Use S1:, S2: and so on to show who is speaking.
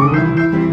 S1: Música